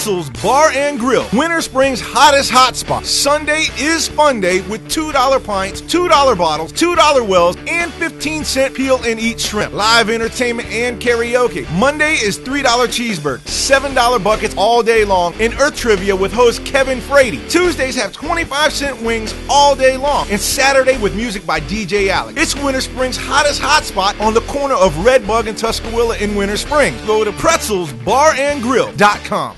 Pretzels Bar and Grill, Winter Spring's hottest hotspot. Sunday is fun day with $2 pints, $2 bottles, $2 wells, and 15 cent peel and eat shrimp. Live entertainment and karaoke. Monday is $3 cheeseburger, $7 buckets all day long, and Earth Trivia with host Kevin Frady. Tuesdays have 25 cent wings all day long, and Saturday with music by DJ Alex. It's Winter Spring's hottest hotspot on the corner of Red Bug and Tuskawilla in Winter Springs. Go to pretzelsbarandgrill.com.